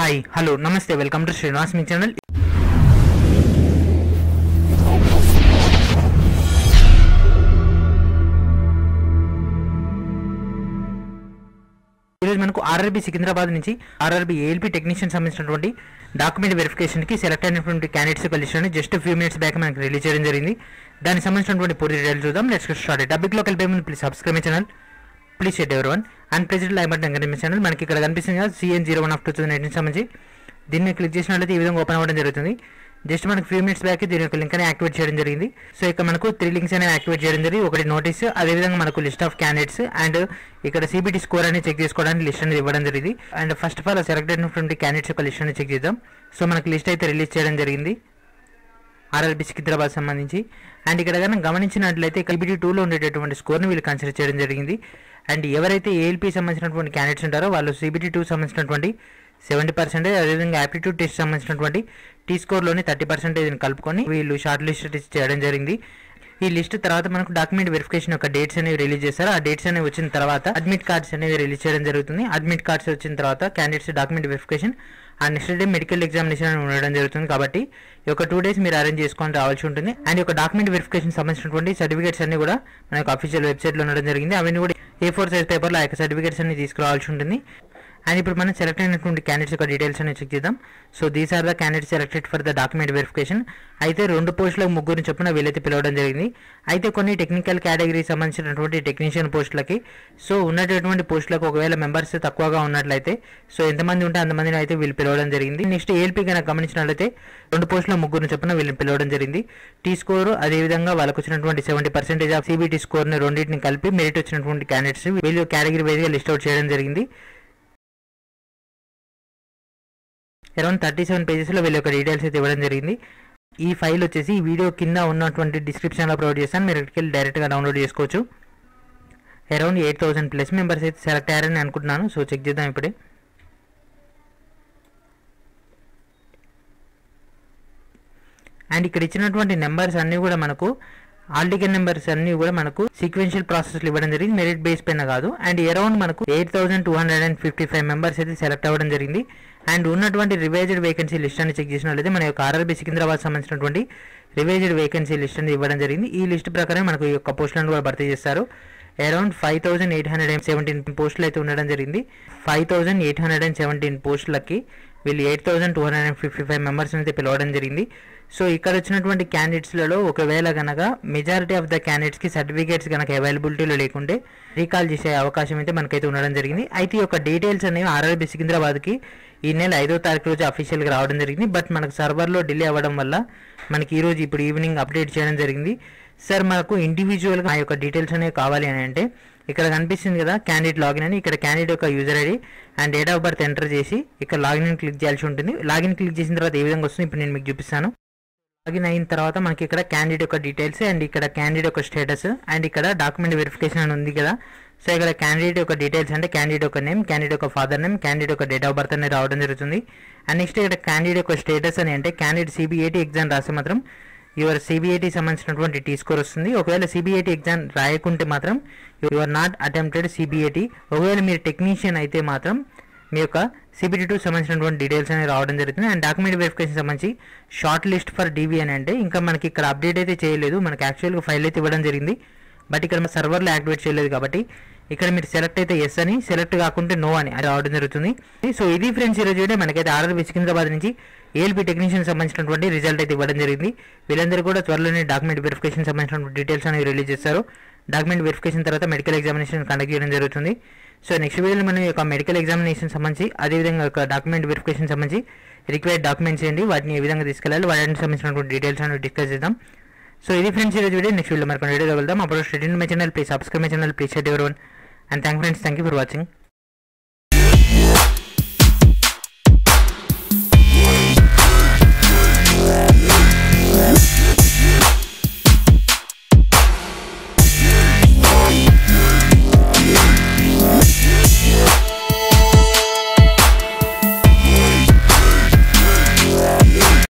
Hi hello నమస్తే welcome to Srinivas మీ channel ఈరోజు మనకు ఆర్ఆర్బీ సికింద్రాబాద్ నుంచి ఆర్ఆర్బీ ఏఎల్పీ టెక్నీషియన్ సంబంధించినటువంటి డాక్యుమెంట్ వెరిఫికేషన్కి సెలెక్ట్ అయినటువంటి క్యాండిడేట్స్ కలిసి జస్ట్ ఫ్యూ మినిట్స్ బ్యాక్ మనకి రిలీజ్ చేయడం జరిగింది. దానికి సంబంధించినటువంటి పూర్తి డీటెయిల్స్ చూద్దాం. లెట్స్ స్టార్ట్ టాపిక్లోకి వెళ్ళిపోయే ముందు please subscribe my channel please share every one and present live button కనిపించే ఛానల్. మనకి ఇక్కడ కనిపిస్తుంది కదా CN zero one of two thousand eighteen సంబంధించి. దీన్ని క్లిక్ చేసినట్లయితే ఈ విధంగా ఓపెన్ అవ్వడం జరుగుతుంది. జస్ట్ మనకు ఫ్యూ మినిట్స్ బ్యాక్ దీని యొక్క లింక్ అని యాక్టివేట్ చేయడం జరిగింది. సో ఇక్కడ మనకు త్రీ లింక్స్ అనేవి యాక్టివేట్ చేయడం జరిగింది. ఒకటి నోటీస్ అదేవిధంగా మనకు లిస్ట్ ఆఫ్ క్యాండిడేట్స్ అండ్ ఇక్కడ సిబిటీ స్కోర్ అని చెక్ చేసుకోవడానికి లిస్ట్ అనేది ఇవ్వడం జరిగింది. And first of all select అయినటువంటి క్యాండిడేట్స్ యొక్క లిస్ట్ అనేది చెక్ చేద్దాం. సో మనకు లిస్ట్ అయితే రిలీజ్ చేయడం జరిగింది. ఆర్ఆర్బీ సికింద్రాబాద్ సంబంధించి. అండ్ ఇక్కడ కనుక గమనించినట్లయితే కల్బిటీ టూలో ఉండేటటువంటి స్కోర్ని వీళ్ళు కన్సిడర్ చేయడం జరిగింది. అండ్ ఎవరైతే ఏఎల్పీ సంబంధించినటువంటి క్యాండిడేట్స్ ఉంటారో వాళ్ళు సిబిటీ టూ సంబంధించినటువంటి సెవెంటీ పర్సెంటేజ్ అదేవిధంగా యాప్టిట్యూడ్ టెస్ట్ సంబంధించినటువంటి టీ స్కోర్లోని థర్టీ పర్సెంటేజ్ని కలుపుకొని వీళ్ళు షార్ట్ లిస్ట్ చేయడం జరిగింది. ఈ లిస్ట్ తర్వాత మనకు డాక్యుమెంట్ వెరిఫికేషన్ యొక్క డేట్స్ అనేవి రిలీజ్ చేస్తారు ఆ డేట్స్ అనేవి వచ్చిన తర్వాత అడ్మిట్ కార్డ్స్ అనేవి రిలీజ్ చేయడం జరుగుతుంది. అడ్మిట్ కార్డ్స్ వచ్చిన తర్వాత క్యాండిడేట్స్ డాక్యుమెంట్ వెరిఫికేషన్ ఆ నెక్స్ట్ డే మెడికల్ ఎగ్జామినేషన్ అని ఉండడం జరుగుతుంది కాబట్టి ఈ యొక్క టూ డేస్ మీరు అరేంజ్ చేసుకొని రావాల్సి ఉంటుంది. అండ్ ఒక యొక్క డాక్యుమెంట్ వెరిఫికేషన్ సంబంధించినటువంటి సర్టిఫికేట్స్ అన్ని కూడా మనకు అఫీషియల్ వెబ్సైట్లో ఉండడం జరిగింది. అవన్నీ కూడా ఏ ఫోర్ సైజ్ పేపర్లో ఆ యొక్క సర్టిఫికేట్స్ అన్ని తీసుకురావాల్సి ఉంటుంది. అండ్ ఇప్పుడు మనం సెలెక్ట్ అయినటువంటి క్యాండిడేట్స్ యొక్క డీటెయిల్స్ అనేవి చెక్ చేద్దాం. So these are the candidates selected for the document verification అయితే రెండు పోస్టులకు ముగ్గురు చొప్పున వీళ్ళైతే పిలవడం జరిగింది. అయితే కొన్ని టెక్నికల్ కేటగిరీకి సంబంధించినటువంటి టెక్నీషియన్ పోస్టులకి సో ఉన్నటువంటి పోస్టులకు ఒకవేళ మెంబర్స్ తక్కువగా ఉన్నట్లయితే సో ఎంతమంది ఉంటే అంతమందిని అయితే వీళ్ళు పిలవడం జరిగింది. నెక్స్ట్ ఏఎల్పీ కనుక గమనించినట్లయితే రెండు పోస్టుల ముగ్గురు చొప్పున వీళ్ళని పిలవడం జరిగింది. టీ స్కోర్ అదేవిధంగా వాళ్ళకు వచ్చినటువంటి సెవెంటీ పర్సెంటేజ్ ఆఫ్ సిబిటీ స్కోర్ని రెండింటిని కలిపి మెరిట్ వచ్చినటువంటి క్యాండిడేట్స్ వీళ్ళు కేటగిరీ వైజ్గా లిస్ట్ అవుట్ చేయడం జరిగింది. అరౌండ్ థర్టీ సెవెన్ పేజెస్లో వీళ్ళ యొక్క డీటెయిల్స్ అయితే ఇవ్వడం జరిగింది. ఈ ఫైల్ వచ్చేసి ఈ వీడియో కింద ఉన్నటువంటి డిస్క్రిప్షన్లో ప్రొవైడ్ చేస్తాను. మీరు ఇక్కడికి వెళ్ళి డైరెక్ట్గా డౌన్లోడ్ చేసుకోవచ్చు. Around eight thousand plus members అయితే సెలెక్ట్ అయ్యారని అనుకుంటున్నాను. సో చెక్ చేద్దాం ఇప్పుడే. అండ్ ఇక్కడ ఇచ్చినటువంటి నెంబర్స్ అన్నీ కూడా మనకు ఆల్టికల్ నెంబర్స్ అన్ని కూడా మనకు సీక్వెన్షియల్ ప్రాసెస్ ఇవ్వడం జరిగింది. మెరిట్ బేస్ పైన కాదు. అండ్ అరౌండ్ మనకు eight thousand two hundred and fifty five members అయితే సెలెక్ట్ అవ్వడం జరిగింది. అండ్ ఉన్నటువంటి రివైజ్డ్ వేకెన్సీ లిస్ట్ అని చెక్ చేసినట్లయితే మన యొక్క ఆర్ఆర్బీ సికింద్రాబాద్ సంబంధించినటువంటి రివైజ్డ్ వేకెన్సీ లిస్ట్ అనేది ఇవ్వడం జరిగింది. ఈ లిస్ట్ ప్రకారం మనకు ఈ యొక్క పోస్టులను కూడా భర్తీ చేస్తారు. Around five thousand eight hundred and seventeen పోస్టులు అయితే ఉండడం జరిగింది. Five thousand eight hundred and seventeen పోస్టులకి వీళ్ళు eight thousand two hundred and fifty five members అయితే పిలవడం జరిగింది. సో ఇక్కడ వచ్చినటువంటి క్యాండిడేట్స్లలో ఒకవేళ కనుక మెజారిటీ ఆఫ్ ద క్యాండిడేట్స్కి సర్టిఫికేట్స్ కనుక అవైలబిలిటీలో లేకుంటే రీకాల్ చేసే అవకాశం అయితే మనకైతే ఉండడం జరిగింది. అయితే ఈ యొక్క డీటెయిల్స్ అనేవి ఆర్ఆర్బీ సికింద్రాబాద్కి ఈ నెల ఐదో తారీఖు రోజు అఫీషియల్గా రావడం జరిగింది. బట్ మనకు సర్వర్లో డిలే అవ్వడం వల్ల మనకి ఈరోజు ఇప్పుడు ఈవినింగ్ అప్డేట్ చేయడం జరిగింది. సార్ మనకు ఇండివిజువల్గా ఆ యొక్క డీటెయిల్స్ అనేవి కావాలి అని అంటే ఇక్కడ కనిపిస్తుంది కదా క్యాండిడేట్ లాగిన్ అని ఇక్కడ క్యాండిడేట్ యొక్క user ID and date of birth enter చేసి ఇక్కడ లాగిన్ క్లిక్ చేయాల్సి ఉంటుంది. లాగిన్ క్లిక్ చేసిన తర్వాత ఏ విధంగా వస్తుంది ఇప్పుడు నేను మీకు చూపిస్తాను. లాగిన్ అయిన తర్వాత మనకి ఇక్కడ క్యాండిడేట్ యొక్క డీటెయిల్స్ అండ్ ఇక్కడ క్యాండిడేట్ యొక్క స్టేటస్ అండ్ ఇక్కడ డాక్యుమెంట్ వెరిఫికేషన్ అని ఉంది కదా. సో ఇక్కడ క్యాండిడేట్ యొక్క డీటెయిల్స్ అంటే క్యాండిడేట్ యొక్క నేమ్ క్యాండిడేట్ యొక్క ఫాదర్ నేమ్ క్యాండిడేట్ యొక్క డేట్ ఆఫ్ బర్త్ అనేది రావడం జరుగుతుంది. అండ్ నెక్స్ట్ ఇక్కడ క్యాండిడేట్ యొక్క స్టేటస్ అని అంటే క్యాండిడేట్ సిబిఐటి ఎగ్జామ్ రాస్తే మాత్రం యువర్ సిబిఐటి సంబంధించినటువంటి టీ స్కోర్ వస్తుంది. ఒకవేళ సిబిఐటి ఎగ్జామ్ రాయకుంటే మాత్రం యువర్ నాట్ అటెంప్టెడ్ సిబిఐటి ఒకవేళ మీరు టెక్నీషియన్ అయితే మాత్రం మీ యొక్క సిబిటీ టూ సంబంధించినటువంటి డీటెయిల్స్ అనేవి రావడం జరుగుతుంది. అండ్ డాక్యుమెంట్ వెరిఫికేషన్ సంబంధించి షార్ట్ లిస్ట్ ఫర్ డీవీ అని అంటే ఇంకా మనకి ఇక్కడ అప్డేట్ అయితే చేయలేదు. మనకి యాక్చువల్గా ఫైల్ అయితే ఇవ్వడం జరిగింది. బట్ ఇక్కడ మన సర్వర్లో యాక్టివేట్ చేయలేదు కాబట్టి ఇక్కడ మీరు సెలెక్ట్ అయితే ఎస్ అని సెలెక్ట్ కాకుంటే నో అని అది రావడం జరుగుతుంది. సో ఇది ఫ్రెండ్స్ ఈరోజు మనకైతే ఆర్ఆర్ సికింద్రాబాద్ నుంచి ఏఎల్పి టెక్నీషియన్ సంబంధించినటువంటి రిజల్ట్ అయితే ఇవ్వడం జరిగింది. వీళ్ళందరూ కూడా త్వరలోనే డాక్యుమెంట్ వెరిఫికేషన్ సంబంధించిన డీటెయిల్స్ అనేవి రిలీజ్ చేస్తారు. డాక్యుమెంట్ వెరిఫికేషన్ తర్వాత మెడికల్ ఎగ్జామినేషన్ కండక్ట్ చేయడం జరుగుతుంది. సో నెక్స్ట్ వీడియోలో మనం ఈ యొక్క మెడికల్ ఎగ్జామినేషన్ సంబంధించి అదేవిధంగా ఒక డాక్యుమెంట్ వెరిఫికేషన్ సంబంధించి రిక్వైర్డ్ డాక్యుమెంట్స్ ఏంటి వాటిని ఏ విధంగా తీసుకెళ్ళాలి వాటికి సంబంధించినటువంటి డీటెయిల్స్ అనేవి డిస్కస్ చేద్దాం. సో ఇది ఫ్రెండ్స్ ఈరోజు వీడియో. నెక్స్ట్ వీడియో మరి వీడియో వెళ్దాం అప్పుడు study my channel please subscribe my channel please share ever one. And thank friends thank you for watching